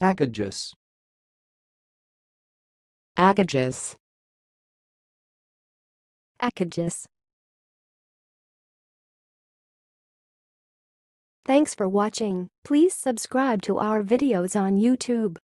Packages. Packages. Packages. Thanks for watching. Please subscribe to our videos on YouTube.